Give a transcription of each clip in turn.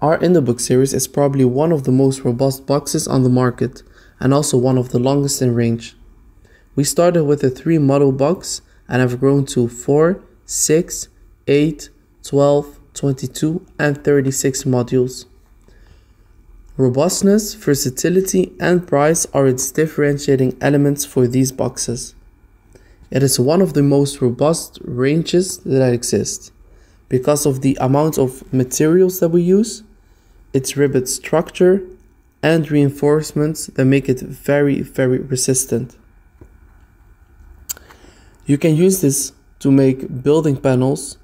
Our Indubox series is probably one of the most robust boxes on the market and also one of the longest in range. We started with a 3 model box and have grown to 4, 6, 8, 12, 22 and 36 modules. Robustness, versatility and price are its differentiating elements for these boxes. It is one of the most robust ranges that exist because of the amount of materials that we use its ribbed structure, and reinforcements that make it very, very resistant. You can use this to make building panels,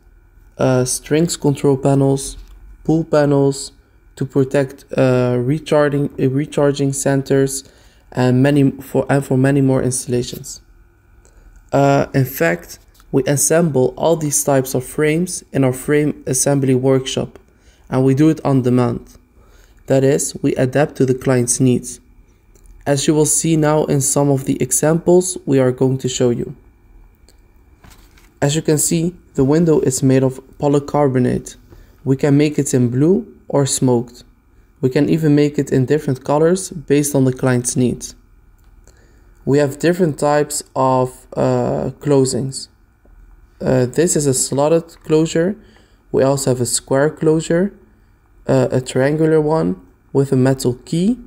uh, strings control panels, pool panels, to protect uh, recharging uh, recharging centers, and many for and for many more installations. Uh, in fact, we assemble all these types of frames in our frame assembly workshop and we do it on demand. That is, we adapt to the client's needs. As you will see now in some of the examples we are going to show you. As you can see, the window is made of polycarbonate. We can make it in blue or smoked. We can even make it in different colors based on the client's needs. We have different types of uh, closings. Uh, this is a slotted closure. We also have a square closure a triangular one with a metal key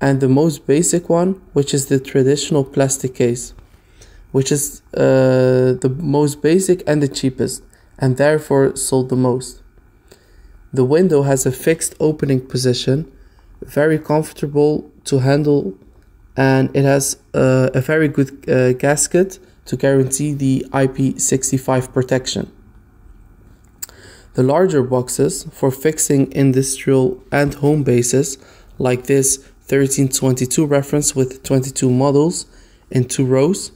and the most basic one which is the traditional plastic case which is uh, the most basic and the cheapest and therefore sold the most. The window has a fixed opening position, very comfortable to handle and it has uh, a very good uh, gasket to guarantee the IP65 protection. The larger boxes for fixing industrial and home bases, like this 1322 reference with 22 models in two rows,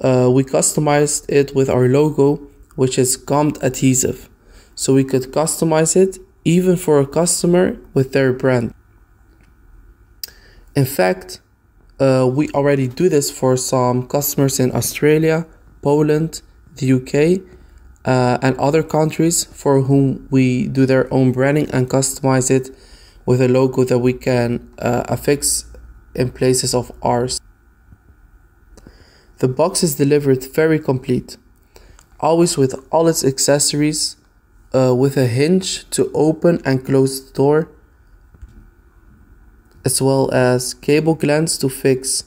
uh, we customized it with our logo, which is gummed adhesive. So we could customize it even for a customer with their brand. In fact, uh, we already do this for some customers in Australia, Poland, the UK, uh, and other countries for whom we do their own branding and customize it with a logo that we can uh, affix in places of ours. The box is delivered very complete, always with all its accessories, uh, with a hinge to open and close the door, as well as cable glands to fix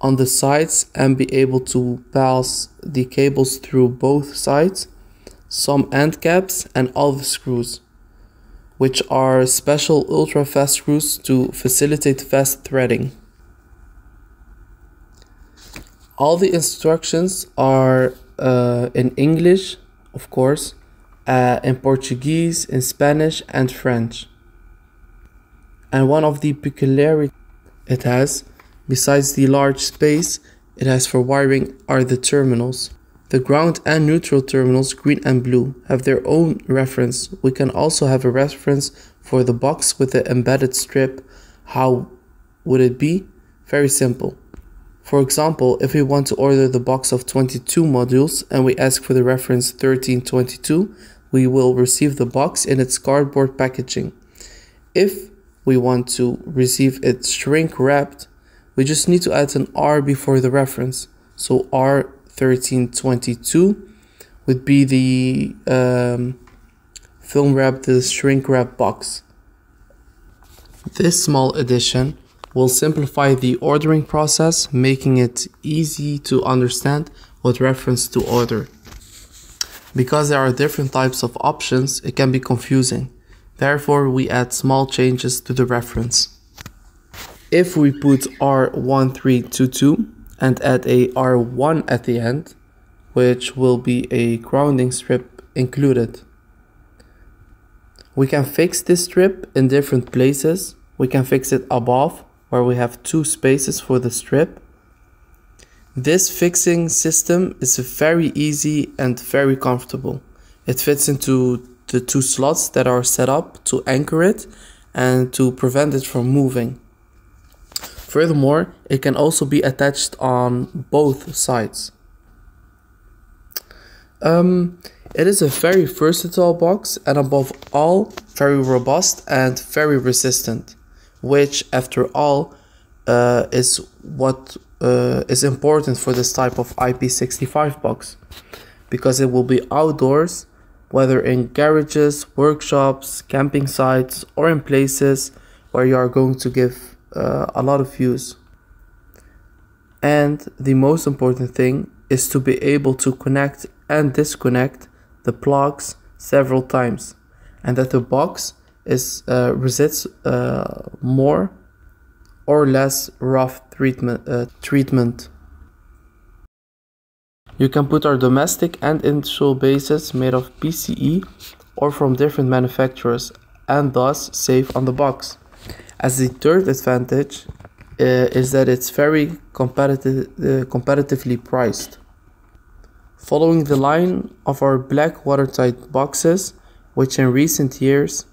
on the sides and be able to pass the cables through both sides some end caps and all the screws, which are special ultra fast screws to facilitate fast threading. All the instructions are uh, in English, of course, uh, in Portuguese, in Spanish, and French. And one of the peculiarities it has, besides the large space it has for wiring, are the terminals. The ground and neutral terminals, green and blue, have their own reference. We can also have a reference for the box with the embedded strip. How would it be? Very simple. For example, if we want to order the box of 22 modules and we ask for the reference 1322, we will receive the box in its cardboard packaging. If we want to receive it shrink wrapped, we just need to add an R before the reference. So R 1322 would be the um, film wrap, the shrink wrap box. This small addition will simplify the ordering process, making it easy to understand what reference to order. Because there are different types of options, it can be confusing. Therefore, we add small changes to the reference. If we put R1322, and add a R1 at the end, which will be a grounding strip included. We can fix this strip in different places. We can fix it above where we have two spaces for the strip. This fixing system is very easy and very comfortable. It fits into the two slots that are set up to anchor it and to prevent it from moving. Furthermore, it can also be attached on both sides. Um, It is a very versatile box and above all very robust and very resistant, which after all uh, is what uh, is important for this type of IP65 box because it will be outdoors, whether in garages, workshops, camping sites, or in places where you are going to give uh, a lot of views. And the most important thing is to be able to connect and disconnect the plugs several times. And that the box is uh, resists uh, more or less rough treatment uh, treatment. You can put our domestic and industrial bases made of PCE or from different manufacturers and thus save on the box. As the third advantage uh, is that it's very competitive, uh, competitively priced. Following the line of our black watertight boxes, which in recent years